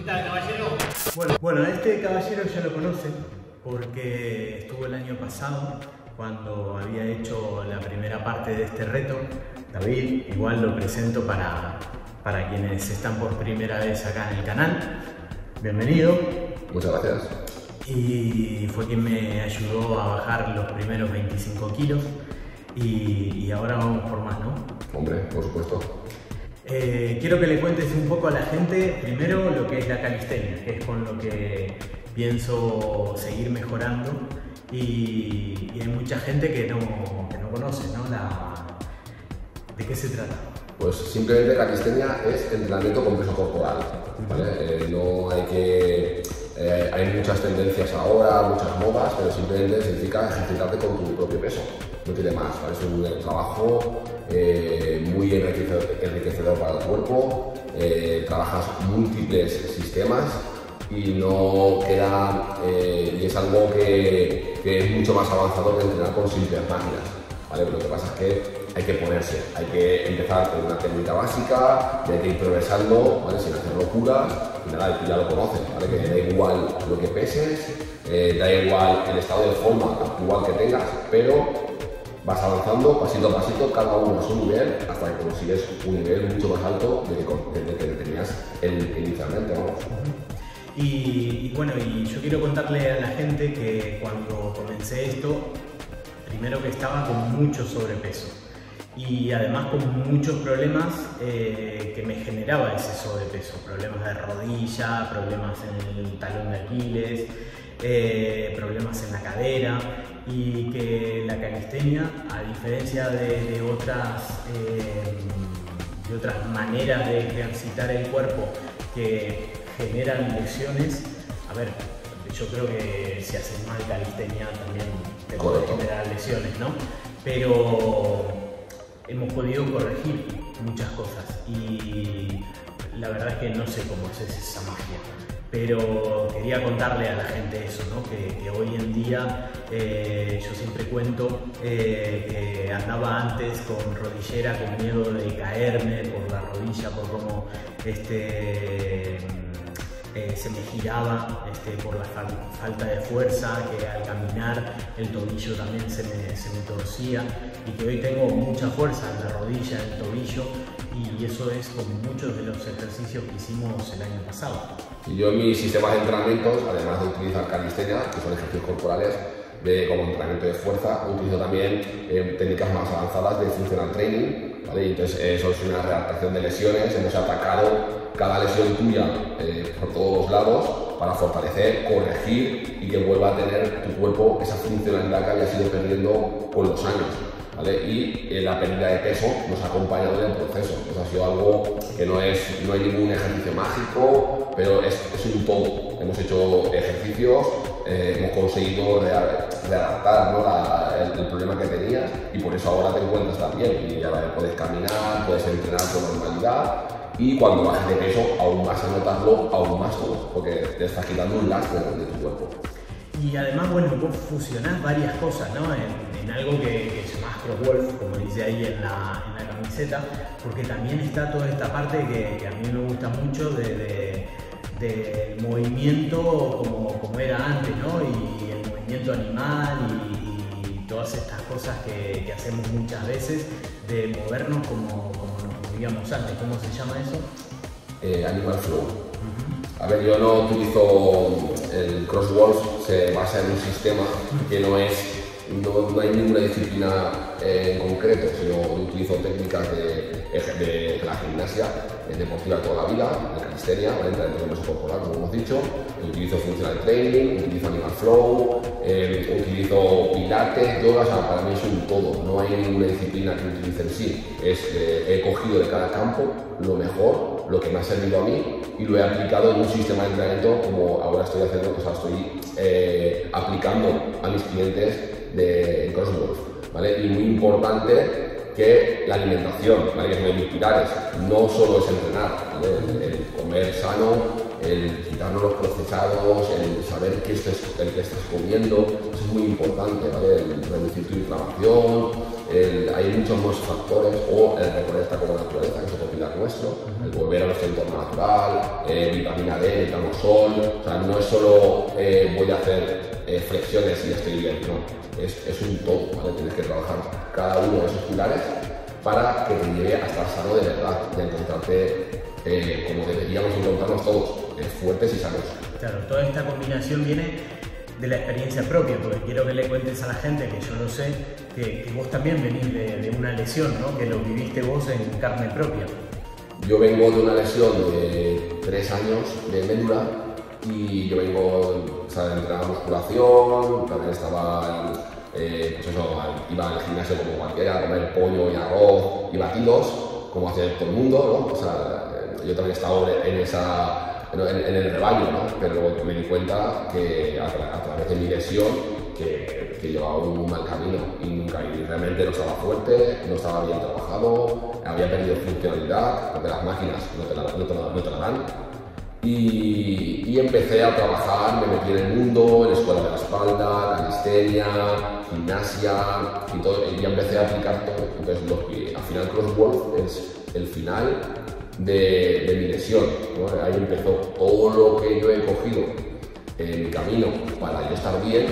¿Qué tal, caballero? Bueno, bueno, este caballero ya lo conocen porque estuvo el año pasado cuando había hecho la primera parte de este reto. David, igual lo presento para, para quienes están por primera vez acá en el canal. Bienvenido. Muchas gracias. Y fue quien me ayudó a bajar los primeros 25 kilos y, y ahora vamos por más, ¿no? Hombre, por supuesto. Eh, quiero que le cuentes un poco a la gente, primero, lo que es la calistenia, que es con lo que pienso seguir mejorando. Y, y hay mucha gente que no, que no conoce, ¿no? La, ¿De qué se trata? Pues simplemente calistenia es entrenamiento con peso corporal. ¿vale? Eh, no hay que. eh, hay muchas tendencias ahora, muchas modas, pero simplemente significa ejercitarte con tu propio peso. No tiene más. ¿vale? Es un trabajo eh, enriquecedor, para el cuerpo. eh, trabajas múltiples sistemas y no queda. eh, y es algo que, es mucho más avanzado que entrenar con simples máquinas. ¿vale? Lo que pasa es que hay que ponerse, hay que empezar con una técnica básica hay que ir progresando, ¿vale? Sin hacer locuras y nada, ya lo conoces, ¿vale? Que da igual lo que peses, eh, da igual el estado de forma actual que tengas, pero vas avanzando pasito a pasito, cada uno a su nivel, hasta que consigues un nivel mucho más alto del que, que tenías inicialmente, vamos. Y, y bueno, y yo quiero contarle a la gente que cuando comencé esto, primero que estaba con mucho sobrepeso. Y además con muchos problemas eh, que me generaba ese sobrepeso, problemas de rodilla, problemas en el talón de Aquiles, eh, problemas en la cadera y que la calistenia, a diferencia de, de otras, eh, de otras maneras de ejercitar el cuerpo que generan lesiones, a ver, yo creo que si haces mal calistenia también te puede generar lesiones, ¿no? Pero hemos podido corregir muchas cosas y la verdad es que no sé cómo haces esa magia. Pero quería contarle a la gente eso, ¿no? que, hoy en día eh, yo siempre cuento eh, que andaba antes con rodillera, con miedo de caerme por la rodilla, por cómo este, eh, se me giraba este, por la fal- falta de fuerza, que al caminar el tobillo también se me, se me torcía y que hoy tengo mucha fuerza en la rodilla, en el tobillo y eso es con muchos de los ejercicios que hicimos el año pasado. Y yo en mis sistemas de entrenamientos, además de utilizar calistenia, que son ejercicios corporales, de, como entrenamiento de fuerza, utilizo también eh, técnicas más avanzadas de funcional training, ¿vale? Entonces eso es una readaptación de lesiones, hemos atacado cada lesión tuya eh, por todos los lados para fortalecer, corregir y que vuelva a tener tu cuerpo esa funcionalidad que había sido perdiendo con los años. Y eh, la pérdida de peso nos ha acompañado en el proceso. Eso ha sido algo que no, es, no hay ningún ejercicio mágico, pero es, un todo. Hemos hecho ejercicios, eh, hemos conseguido rea- readaptar el, problema que tenías y por eso ahora te encuentras tan bien. Y ahora puedes caminar, puedes entrenar con normalidad y cuando bajes de peso aún vas a notarlo aún más todo, porque te estás quitando un lastre de tu cuerpo. Y además, bueno, vos fusionás varias cosas, ¿no? En, en algo que, que llamás crosswolf, como dice ahí en la, en la camiseta, porque también está toda esta parte que, que a mí me gusta mucho de, de- del movimiento como, como era antes, ¿no? Y el movimiento animal y, y todas estas cosas que, que hacemos muchas veces de movernos como, como nos movíamos antes. ¿Cómo se llama eso? Eh, Animal Flow. A ver, yo no utilizo el crosswolf, se basa en un sistema que no es, no, hay ninguna disciplina eh, en concreto, sino utilizo técnicas de, de la gimnasia eh, deportiva toda la vida, de calistenia, ¿vale? entrenamiento de peso corporal, como hemos dicho, utilizo funcional training, utilizo animal flow, eh, utilizo pilates, yoga, o para mí es un todo, no hay ninguna disciplina que utilice en sí, eh, he cogido de cada campo lo mejor, lo que me ha servido a mí y lo he aplicado en un sistema de entrenamiento como ahora estoy haciendo, o sea, estoy aplicando a mis clientes de CrossWolf, ¿vale? Y muy importante que la alimentación, ¿vale? Que mis pilares, no solo es entrenar. El, comer sano, el quitarnos los procesados, el saber qué estás, el que estás comiendo, eso es muy importante, ¿vale? El reducir tu inflamación, hay muchos más factores, o el reconectar con la naturaleza, que es otro pilar nuestro, el volver a nuestro entorno natural, eh, vitamina D, necesitamos sol, o sea, no es solo eh, voy a hacer eh, flexiones y estoy bien, no, es, es un todo, ¿vale? Tienes que trabajar cada uno de esos pilares para que te lleve a estar sano de verdad a encontrarte como deberíamos encontrarnos todos, fuertes y sanos. Claro, toda esta combinación viene de la experiencia propia, porque quiero que le cuentes a la gente, que yo lo sé, que, vos también venís de, una lesión, ¿no? que lo viviste vos en carne propia. Yo vengo de una lesión de tres años de médula y yo vengo o sea, de entrenar musculación, también estaba, eh, pues eso, iba al gimnasio como cualquiera, a comer pollo y arroz y batidos, como hace todo el mundo, ¿no? O sea, yo también he estado en esa en, el rebaño, ¿no? pero me di cuenta que a, través de mi lesión que, que, llevaba un mal camino y nunca y realmente no estaba fuerte, no estaba bien trabajado, había perdido funcionalidad, porque las máquinas no te la, no te la, dan. Y, y, empecé a trabajar, me metí en el mundo, en la escuela de la espalda, calistenia, gimnasia y todo, y ya empecé a aplicar todo. Entonces, lo al final CrossWolf es el final de, mi lesión. Ahí empezó todo lo que yo he cogido en mi camino para yo estar bien,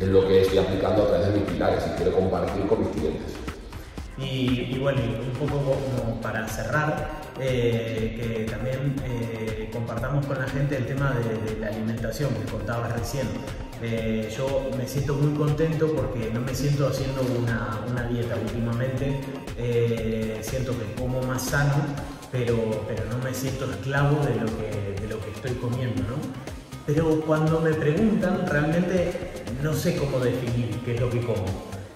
es lo que estoy aplicando a través de mis pilares y quiero compartir con mis clientes. Y, bueno, un poco como para cerrar, eh, que también eh, compartamos con la gente el tema de, la alimentación que contabas recién. Eh, yo me siento muy contento porque no me siento haciendo una dieta últimamente, siento que como más sano pero, pero no me siento esclavo de lo que, de lo que estoy comiendo, ¿no? Pero cuando me preguntan, realmente no sé cómo definir qué es lo que como.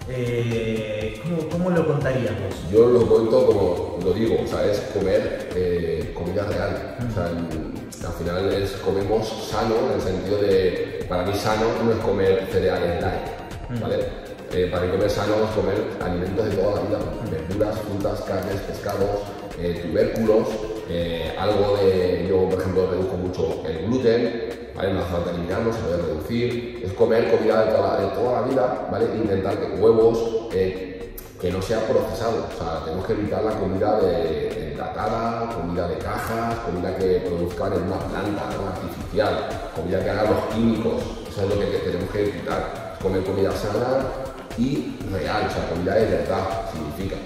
Eh, ¿cómo, ¿cómo, lo contarías vos? Yo lo cuento como lo digo, o sea, es comer eh, comida real. O sea, al final es comemos sano en el sentido de, para mí sano no es comer cereales light, ¿vale? Eh, para mí comer sano es comer alimentos de toda la vida, verduras, frutas, carnes, pescados, eh, tubérculos, eh, algo de, yo por ejemplo reduzco mucho el gluten, ¿vale? no hace falta eliminarlo, se puede reducir, es comer comida de toda, la vida, ¿vale? intentar que huevos, eh, que no sea procesado, o sea, tenemos que evitar la comida de, enlatada, comida de cajas, comida que produzcan en una planta artificial, comida que hagan los químicos, eso es lo que, tenemos que evitar, comer comida sana y real, o sea, comida de verdad significa,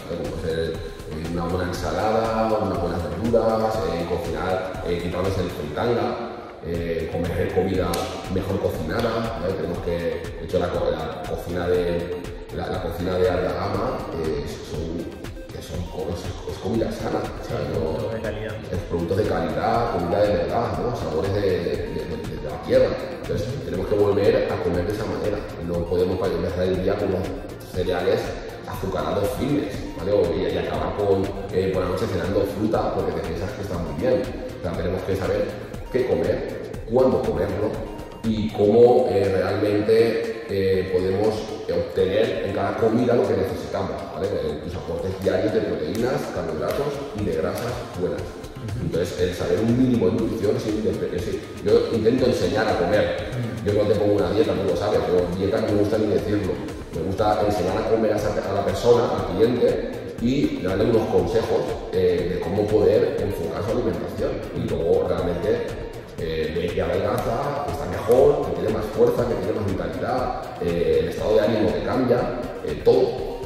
una buena ensalada, unas buenas verduras, eh, cocinar, eh, el fritanga, eh, comer comida mejor cocinada. Tenemos que, de hecho, la, cocina de la, cocina de alta gama son, es, comida sana, es productos de calidad, comida de verdad, sabores de, la tierra. Entonces tenemos que volver a comer de esa manera. No podemos empezar el día con los cereales azucarados fines, ¿vale? y, acabar con, eh, por la noche cenando fruta porque te piensas que está muy bien. O tenemos que saber qué comer, cuándo comerlo y cómo eh, realmente eh, podemos obtener en cada comida lo que necesitamos, ¿vale? Tus aportes diarios de proteínas, carbohidratos y de grasas buenas. Entonces, el saber un mínimo de nutrición es, decir, Yo intento enseñar a comer. Yo no te pongo una dieta, tú lo sabes, pero dieta no me gusta ni decirlo me gusta enseñar a comer a, la persona, al cliente, y darle unos consejos eh, de cómo poder enfocar su alimentación. Y luego realmente eh, ve que adelgaza, que está mejor, que tiene más fuerza, que tiene más vitalidad, eh, el estado de ánimo que cambia, eh, todo.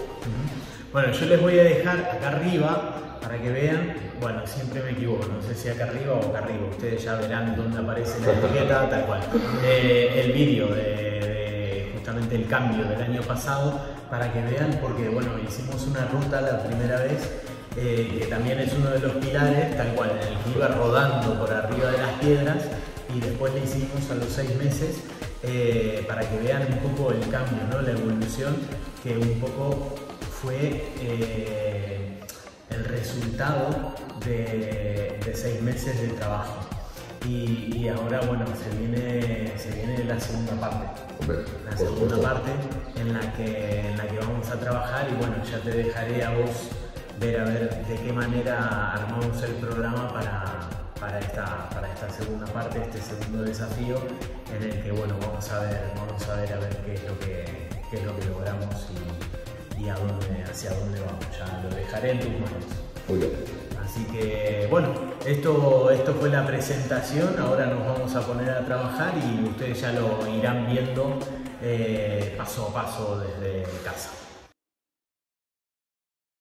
Bueno, yo les voy a dejar acá arriba para que vean, bueno, siempre me equivoco, no sé si acá arriba o acá arriba, ustedes ya verán dónde aparece la etiqueta, tal cual, el vídeo de el cambio del año pasado para que vean, porque bueno, hicimos una ruta la primera vez eh, que también es uno de los pilares, tal cual, en el que iba rodando por arriba de las piedras y después le hicimos a los seis meses eh, para que vean un poco el cambio, ¿no? la evolución que un poco fue eh, el resultado de, de seis meses de trabajo. Y, ahora, bueno, se viene, se viene la segunda parte. la segunda parte en la, que, en la que vamos a trabajar y bueno, ya te dejaré a vos ver a ver de qué manera armamos el programa para, para, esta, para esta segunda parte, este segundo desafío, en el que bueno, vamos a ver, vamos a ver a ver qué es lo que, qué es lo que logramos y a dónde, hacia dónde vamos. Ya lo dejaré en tus manos. Muy bien. Así que bueno, esto, esto fue la presentación, ahora nos vamos a poner a trabajar y ustedes ya lo irán viendo eh, paso a paso desde casa.